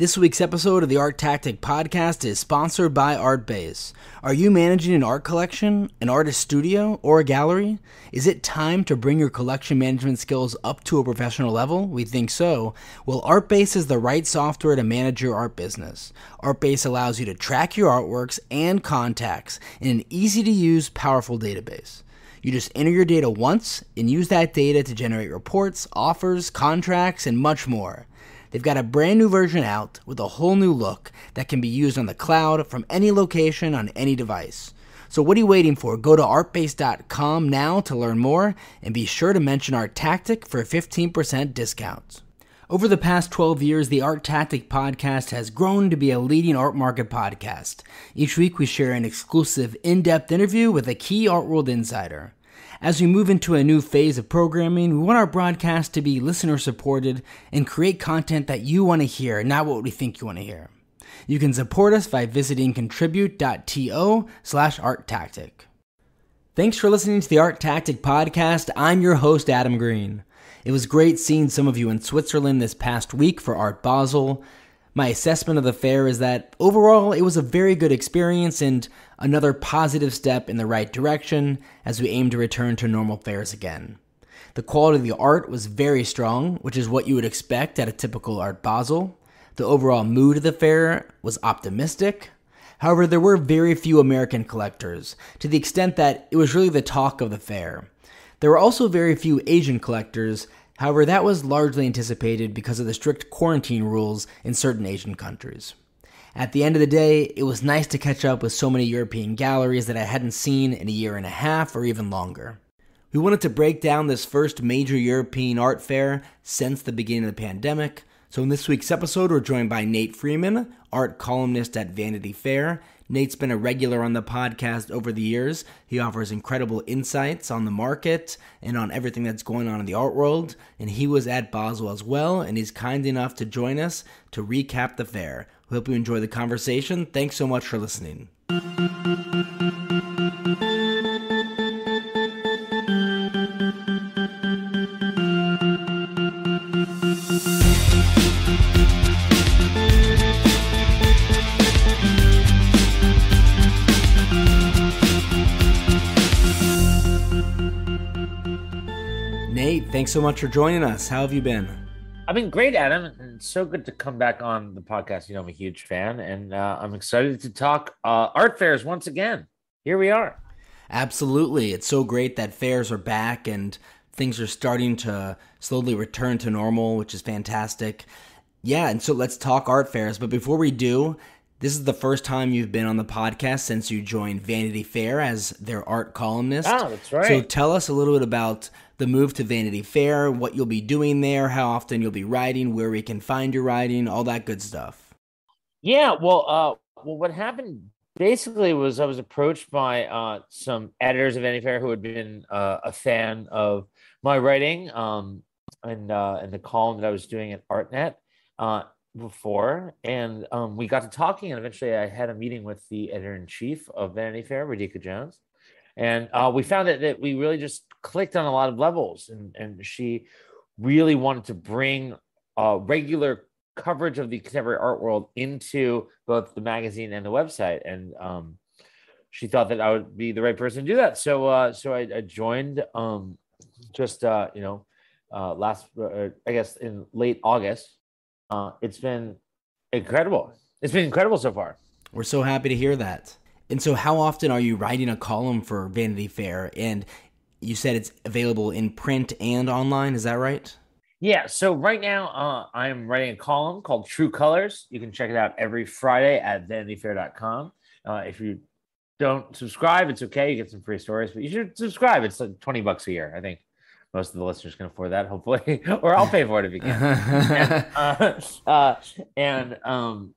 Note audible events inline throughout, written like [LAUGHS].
This week's episode of the Art Tactic Podcast is sponsored by ArtBase. Are you managing an art collection, an artist studio, or a gallery? Is it time to bring your collection management skills up to a professional level? We think so. Well, ArtBase is the right software to manage your art business. ArtBase allows you to track your artworks and contacts in an easy to use, powerful database. You just enter your data once and use that data to generate reports, offers, contracts, and much more. They've got a brand new version out with a whole new look that can be used on the cloud from any location on any device. So what are you waiting for? Go to artbase.com now to learn more and be sure to mention Art Tactic for a 15% discount. Over the past 12 years, the Art Tactic podcast has grown to be a leading art market podcast. Each week, we share an exclusive, in depth interview with a key art world insider. As we move into a new phase of programming, we want our broadcast to be listener supported and create content that you want to hear, not what we think you want to hear. You can support us by visiting contribute.to slash art tactic. Thanks for listening to the Art Tactic Podcast. I'm your host, Adam Green. It was great seeing some of you in Switzerland this past week for Art Basel. My assessment of the fair is that overall it was a very good experience and another positive step in the right direction as we aim to return to normal fairs again. The quality of the art was very strong, which is what you would expect at a typical Art Basel. The overall mood of the fair was optimistic. However, there were very few American collectors, to the extent that it was really the talk of the fair. There were also very few Asian collectors, However, that was largely anticipated because of the strict quarantine rules in certain Asian countries. At the end of the day, it was nice to catch up with so many European galleries that I hadn't seen in a year and a half or even longer. We wanted to break down this first major European art fair since the beginning of the pandemic. So, in this week's episode, we're joined by Nate Freeman, art columnist at Vanity Fair, Nate's been a regular on the podcast over the years. He offers incredible insights on the market and on everything that's going on in the art world. And he was at Basel as well, and he's kind enough to join us to recap the fair. We hope you enjoy the conversation. Thanks so much for listening. Thanks so much for joining us. How have you been? I've been great, Adam. And so good to come back on the podcast. You know, I'm a huge fan, and uh, I'm excited to talk uh, art fairs once again. Here we are. Absolutely. It's so great that fairs are back and things are starting to slowly return to normal, which is fantastic. Yeah, and so let's talk art fairs. But before we do, this is the first time you've been on the podcast since you joined Vanity Fair as their art columnist. Oh, that's right. So tell us a little bit about the move to Vanity Fair, what you'll be doing there, how often you'll be writing, where we can find your writing, all that good stuff. Yeah, well, uh, well, what happened basically was I was approached by uh, some editors of Vanity Fair who had been uh, a fan of my writing um, and uh, and the column that I was doing at ArtNet. Uh, before, and um, we got to talking, and eventually I had a meeting with the editor in chief of Vanity Fair, Radhika Jones, and uh, we found that, that we really just clicked on a lot of levels, and and she really wanted to bring uh, regular coverage of the contemporary art world into both the magazine and the website, and um, she thought that I would be the right person to do that. So uh, so I, I joined um, just uh, you know uh, last uh, I guess in late August it's been incredible. It's been incredible so far. We're so happy to hear that. And so, how often are you writing a column for Vanity Fair? And you said it's available in print and online. Is that right? Yeah. So right now, uh, I'm writing a column called True Colors. You can check it out every Friday at vanityfair.com. Uh, if you don't subscribe, it's okay. You get some free stories, but you should subscribe. It's like 20 bucks a year, I think most of the listeners can afford that, hopefully, [LAUGHS] or I'll pay for it if you can. and, [LAUGHS] [LAUGHS] uh, uh, and um,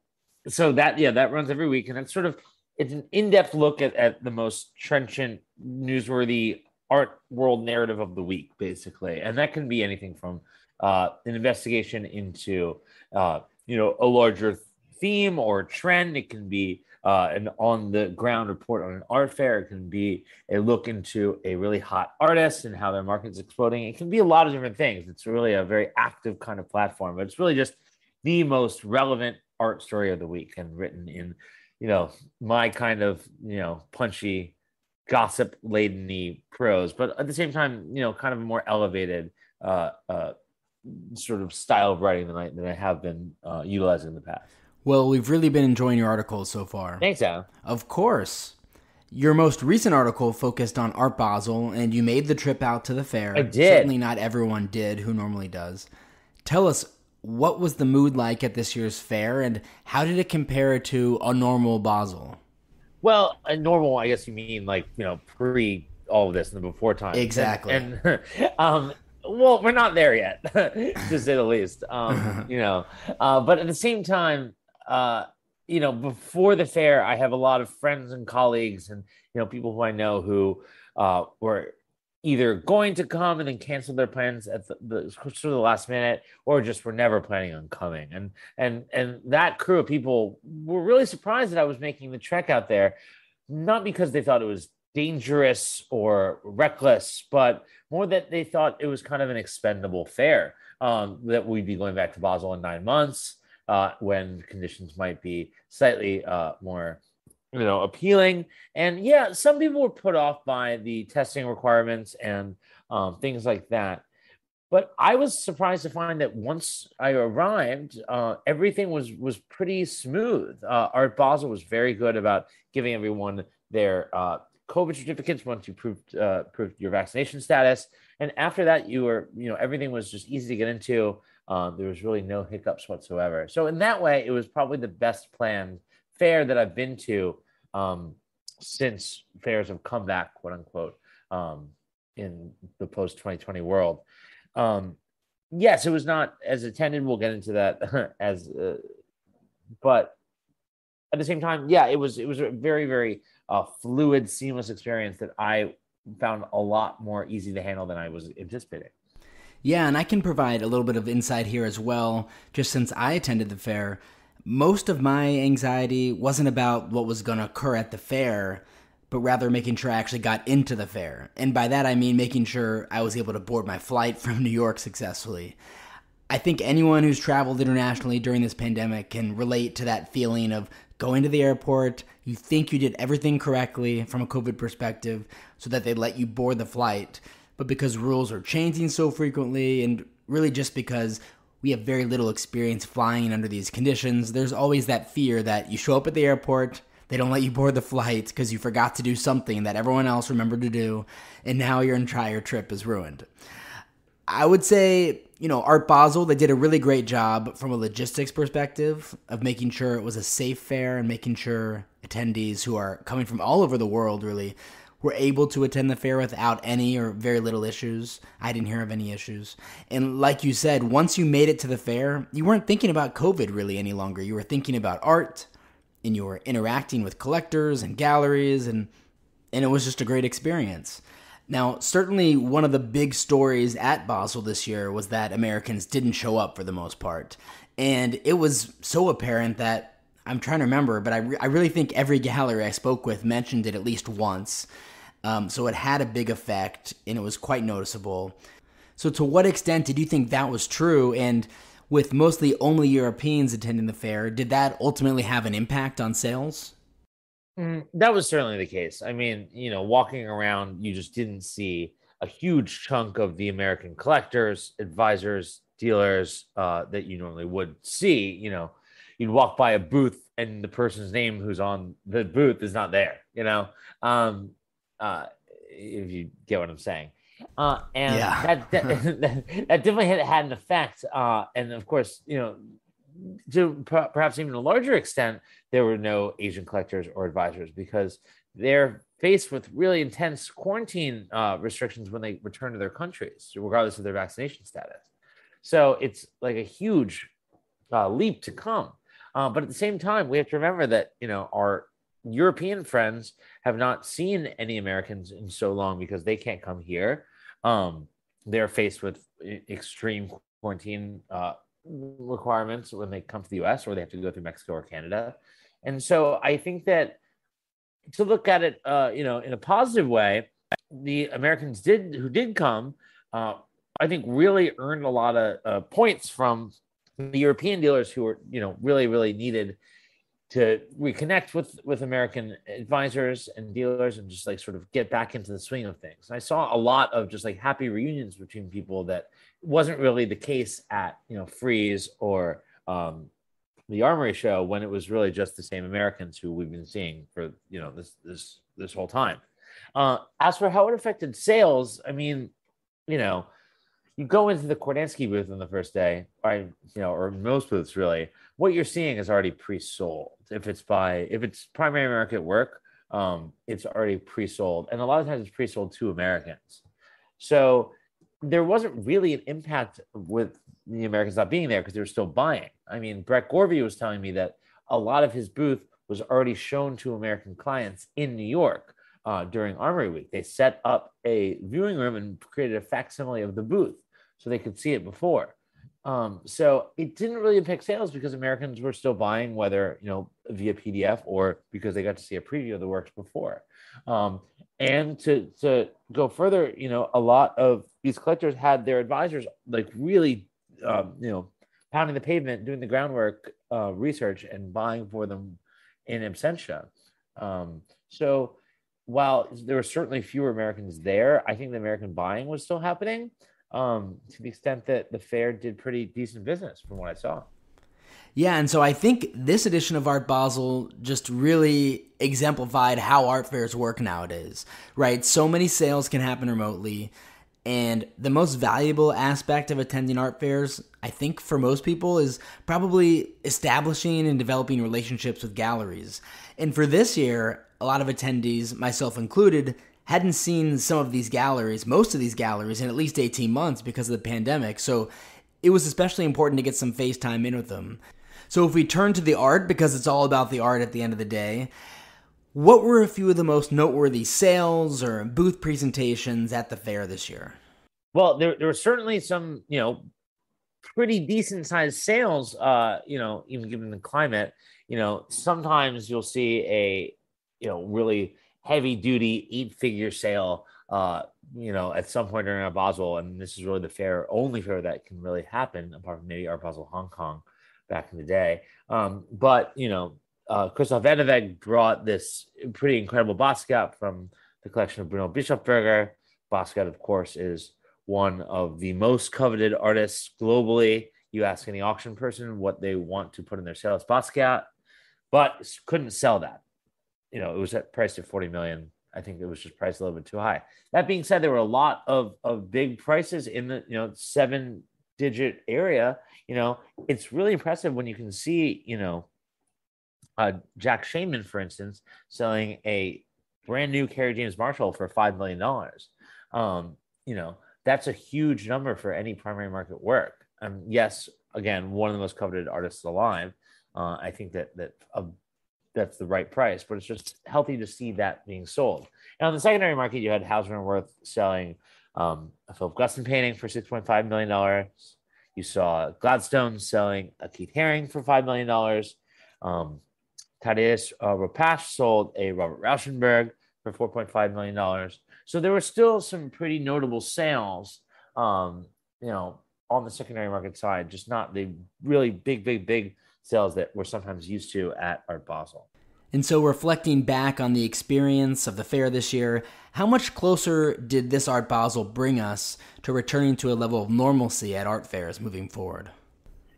so that yeah, that runs every week, and it's sort of it's an in-depth look at, at the most trenchant, newsworthy art world narrative of the week, basically, and that can be anything from uh, an investigation into uh, you know a larger theme or trend. It can be uh, an on the ground report on an art fair. It can be a look into a really hot artist and how their market's exploding. It can be a lot of different things. It's really a very active kind of platform, but it's really just the most relevant art story of the week and written in, you know, my kind of you know punchy, gossip laden prose, but at the same time, you know, kind of a more elevated uh, uh, sort of style of writing than I than I have been uh, utilizing in the past. Well, we've really been enjoying your articles so far. Thanks, Al. Of course. Your most recent article focused on Art Basel, and you made the trip out to the fair. I did. Certainly not everyone did who normally does. Tell us, what was the mood like at this year's fair, and how did it compare to a normal Basel? Well, a normal, I guess you mean like, you know, pre all of this and the before time. Exactly. And, and [LAUGHS] um, well, we're not there yet, [LAUGHS] to say the least. Um, [LAUGHS] you know, uh, but at the same time, uh, you know, before the fair, I have a lot of friends and colleagues and, you know, people who I know who uh, were either going to come and then cancel their plans at the, the sort of the last minute or just were never planning on coming. And, and, and that crew of people were really surprised that I was making the trek out there, not because they thought it was dangerous or reckless, but more that they thought it was kind of an expendable fair um, that we'd be going back to Basel in nine months uh, when conditions might be slightly uh, more you know appealing. And yeah some people were put off by the testing requirements and um, things like that. But i was surprised to find that once i arrived uh, everything was was pretty smooth. Uh, art basel was very good about giving everyone their uh, covid certificates once you proved uh, proved your vaccination status. And after that you were you know everything was just easy to get into. Um, there was really no hiccups whatsoever. So in that way, it was probably the best planned fair that I've been to um, since fairs have come back, quote unquote, um, in the post 2020 world. Um, yes, it was not as attended. We'll get into that [LAUGHS] as, uh, but at the same time, yeah, it was it was a very very uh, fluid, seamless experience that I found a lot more easy to handle than I was anticipating. Yeah, and I can provide a little bit of insight here as well, just since I attended the fair. Most of my anxiety wasn't about what was going to occur at the fair, but rather making sure I actually got into the fair. And by that, I mean making sure I was able to board my flight from [LAUGHS] New York successfully. I think anyone who's traveled internationally during this pandemic can relate to that feeling of going to the airport, you think you did everything correctly from a COVID perspective, so that they let you board the flight but because rules are changing so frequently, and really just because we have very little experience flying under these conditions, there's always that fear that you show up at the airport, they don't let you board the flight because you forgot to do something that everyone else remembered to do, and now your entire trip is ruined. I would say, you know, Art Basel, they did a really great job from a logistics perspective of making sure it was a safe fair and making sure attendees who are coming from all over the world really were able to attend the fair without any or very little issues. I didn't hear of any issues. And like you said, once you made it to the fair, you weren't thinking about COVID really any longer. You were thinking about art and you were interacting with collectors and galleries and and it was just a great experience. Now, certainly one of the big stories at Basel this year was that Americans didn't show up for the most part. And it was so apparent that I'm trying to remember, but I, re- I really think every gallery I spoke with mentioned it at least once. Um, so it had a big effect and it was quite noticeable. So, to what extent did you think that was true? And with mostly only Europeans attending the fair, did that ultimately have an impact on sales? Mm, that was certainly the case. I mean, you know, walking around, you just didn't see a huge chunk of the American collectors, advisors, dealers uh, that you normally would see. You know, you'd walk by a booth and the person's name who's on the booth is not there. You know, um, uh, if you get what I'm saying. Uh, and yeah. that, [LAUGHS] that, that, definitely had, had an effect. Uh, and of course, you know, to perhaps even a larger extent, there were no Asian collectors or advisors because they're faced with really intense quarantine uh, restrictions when they return to their countries, regardless of their vaccination status. So it's like a huge uh, leap to come. Uh, but at the same time, we have to remember that you know our European friends have not seen any Americans in so long because they can't come here. Um, they're faced with extreme quarantine uh, requirements when they come to the US or they have to go through Mexico or Canada. And so I think that to look at it, uh, you know, in a positive way, the Americans did who did come, uh, I think really earned a lot of uh, points from the European dealers who were, you know, really, really needed to reconnect with with American advisors and dealers and just like sort of get back into the swing of things. I saw a lot of just like happy reunions between people that wasn't really the case at you know Frieze or um, the Armory show when it was really just the same Americans who we've been seeing for you know this this this whole time. Uh, as for how it affected sales, I mean, you know, you go into the Kordansky booth on the first day, or you know, or most booths really, what you're seeing is already pre-sold. If it's by if it's primary market work, um, it's already pre-sold, and a lot of times it's pre-sold to Americans. So there wasn't really an impact with the Americans not being there because they were still buying. I mean, Brett Gorvy was telling me that a lot of his booth was already shown to American clients in New York uh, during Armory Week. They set up a viewing room and created a facsimile of the booth so they could see it before. Um, so it didn't really impact sales because Americans were still buying, whether you know via PDF or because they got to see a preview of the works before. Um, and to to go further, you know, a lot of these collectors had their advisors like really, um, you know, pounding the pavement, doing the groundwork, uh, research, and buying for them in absentia. Um, so while there were certainly fewer Americans there, I think the American buying was still happening um, to the extent that the fair did pretty decent business from what I saw. Yeah, and so I think this edition of Art Basel just really exemplified how art fairs work nowadays, right? So many sales can happen remotely. And the most valuable aspect of attending art fairs, I think for most people, is probably establishing and developing relationships with galleries. And for this year, a lot of attendees, myself included, hadn't seen some of these galleries, most of these galleries, in at least 18 months because of the pandemic. So it was especially important to get some FaceTime in with them. So if we turn to the art, because it's all about the art at the end of the day, what were a few of the most noteworthy sales or booth presentations at the fair this year? Well, there, there were certainly some, you know, pretty decent sized sales, uh, you know, even given the climate. You know, sometimes you'll see a, you know, really heavy duty eight figure sale uh you know at some point during art basel and this is really the fair only fair that can really happen apart from maybe art basel hong kong back in the day. Um but you know uh Christophe Van de Weghe brought this pretty incredible basquiat from the collection of bruno bischofberger. Basquiat of course is one of the most coveted artists globally. You ask any auction person what they want to put in their sales basquiat but couldn't sell that you know, it was at priced at 40 million. I think it was just priced a little bit too high. That being said, there were a lot of, of big prices in the, you know, seven digit area. You know, it's really impressive when you can see, you know, uh, Jack Shainman, for instance, selling a brand new Kerry James Marshall for $5 million. Um, you know, that's a huge number for any primary market work. Um, yes, again, one of the most coveted artists alive. Uh, I think that that a that's the right price, but it's just healthy to see that being sold. And on the secondary market, you had Hauser and Wirth selling um, a Philip Guston painting for $6.5 million. You saw Gladstone selling a Keith Haring for $5 million. Um, Thaddaeus uh, Ropac sold a Robert Rauschenberg for $4.5 million. So there were still some pretty notable sales, um, you know, on the secondary market side, just not the really big, big, big sales that we're sometimes used to at Art Basel. And so, reflecting back on the experience of the fair this year, how much closer did this Art Basel bring us to returning to a level of normalcy at art fairs moving forward?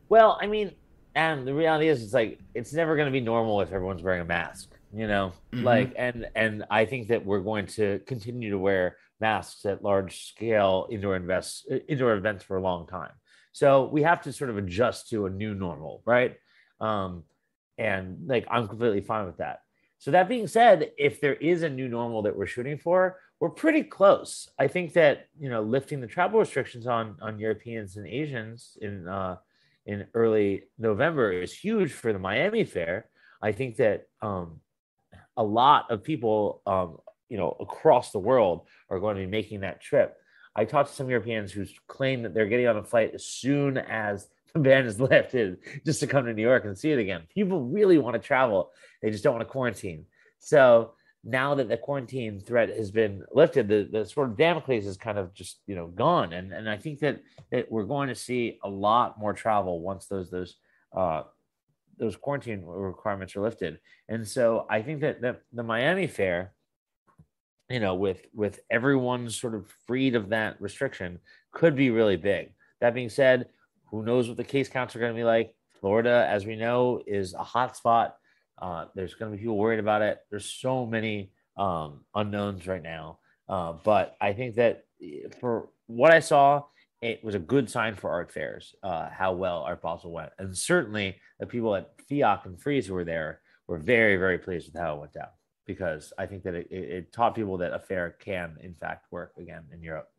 Well, I mean, and the reality is, it's like it's never going to be normal if everyone's wearing a mask, you know. Mm-hmm. Like, and and I think that we're going to continue to wear masks at large scale indoor invest indoor events for a long time. So we have to sort of adjust to a new normal, right? Um, and like I'm completely fine with that. So that being said, if there is a new normal that we're shooting for, we're pretty close. I think that you know lifting the travel restrictions on on Europeans and Asians in uh, in early November is huge for the Miami Fair. I think that um, a lot of people um, you know across the world are going to be making that trip. I talked to some Europeans who claim that they're getting on a flight as soon as ban is [LAUGHS] lifted just to come to New York and see it again. People really want to travel, they just don't want to quarantine. So now that the quarantine threat has been lifted, the, the sort of Damocles is kind of just you know gone, and and I think that that we're going to see a lot more travel once those those uh, those quarantine requirements are lifted, and so I think that the, the Miami Fair, you know, with with everyone sort of freed of that restriction, could be really big. That being said, who knows what the case counts are going to be like? Florida, as we know, is a hot spot uh, there's going to be people worried about it. There's so many um, unknowns right now. Uh, but I think that eh, for what I saw, it was a good sign for art fairs, uh, how well Art Basel went. And certainly the people at FIAC and Frieze who were there were very, very pleased with how it went down because I think that it, it taught people that a fair can, in fact, work again in Europe.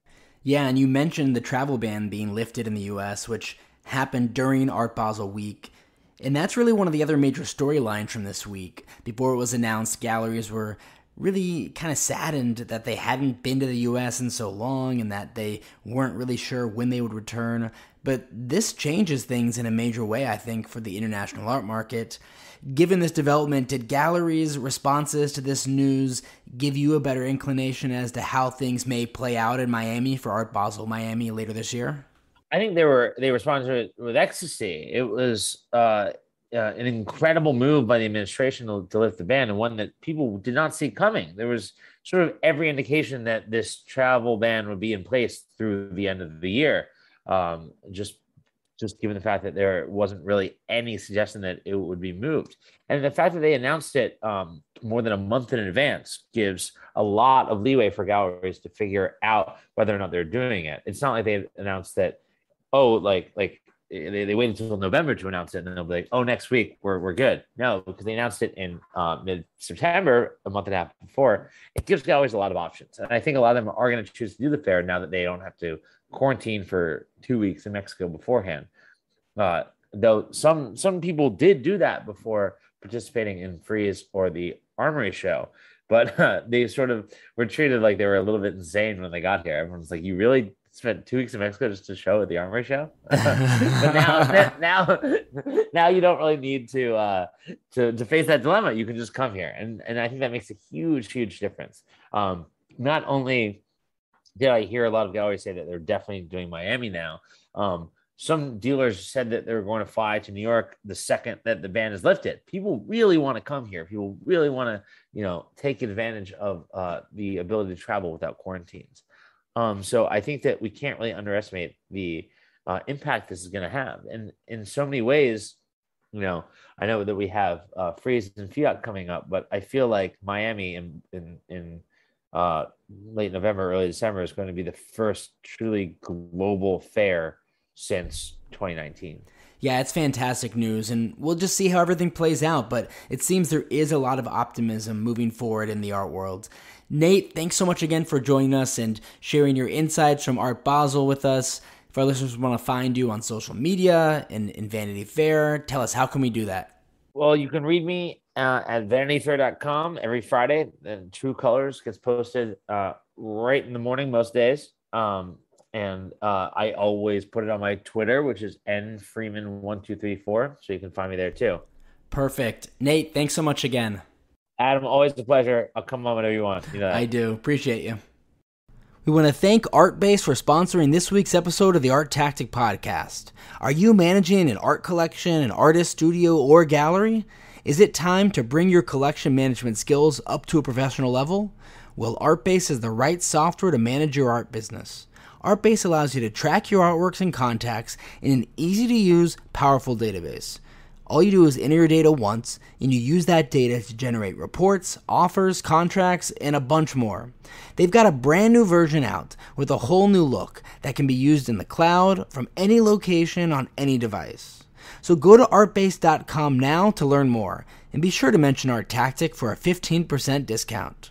Yeah, and you mentioned the travel ban being lifted in the US, which happened during Art Basel week. And that's really one of the other major storylines from this week. Before it was announced, galleries were really kind of saddened that they hadn't been to the US in so long and that they weren't really sure when they would return. But this changes things in a major way, I think, for the international art market. Given this development, did galleries' responses to this news give you a better inclination as to how things may play out in Miami for Art Basel Miami later this year? I think they were they responded with ecstasy. It was uh, uh, an incredible move by the administration to, to, lift the ban, and one that people did not see coming. There was sort of every indication that this travel ban would be in place through the end of the year. Um, just just given the fact that there wasn't really any suggestion that it would be moved, and the fact that they announced it um, more than a month in advance gives a lot of leeway for galleries to figure out whether or not they're doing it. It's not like they announced that oh, like like they, they wait until November to announce it, and then they'll be like, oh, next week we're we're good. No, because they announced it in uh, mid September, a month and a half before. It gives galleries a lot of options, and I think a lot of them are going to choose to do the fair now that they don't have to quarantine for two weeks in Mexico beforehand. Uh, though some some people did do that before participating in Frieze or the Armory show, but uh, [LAUGHS] they sort of were treated like they were a little bit insane when they got here. Everyone's like, "You really spent two weeks in Mexico just to show at the Armory Show. [LAUGHS] [LAUGHS] but now, now, now you don't really need to uh, to to face that dilemma. You can just come here, and and I think that makes a huge, huge difference. Um, not only did I hear a lot of galleries say that they're definitely doing Miami now. Um, some dealers said that they're going to fly to New York the second that the ban is lifted. People really want to come here. People really want to, you know, take advantage of uh, the ability to travel without quarantines. Um, so I think that we can't really underestimate the uh, impact this is going to have. And in so many ways, you know, I know that we have uh, Frieze and FIAC coming up, but I feel like Miami in in, in uh, late November, early December is going to be the first truly global fair since 2019. Yeah, it's fantastic news, and we'll just see how everything plays out. But it seems there is a lot of optimism moving forward in the art world. Nate, thanks so much again for joining us and sharing your insights from Art Basel with us. If our listeners want to find you on social media and in Vanity Fair, tell us how can we do that? Well, you can read me uh, at vanityfair.com every Friday. And True Colors gets posted uh, right in the morning most days. Um, and uh, I always put it on my Twitter, which is n freeman one two three four, so you can find me there too. Perfect, Nate. Thanks so much again. Adam, always a pleasure. I'll come on whenever you want. You know I do. Appreciate you. We want to thank Artbase for sponsoring this week's episode of the Art Tactic Podcast. Are you managing an art collection, an artist studio, or gallery? Is it time to bring your collection management skills up to a professional level? Well, Artbase is the right software to manage your art business. Artbase allows you to track your artworks and contacts in an easy to use, powerful database. All you do is enter your data once, and you use that data to generate reports, offers, contracts, and a bunch more. They've got a brand new version out with a whole new look that can be used in the cloud from any location on any device. So go to artbase.com now to learn more, and be sure to mention Art Tactic for a 15% discount.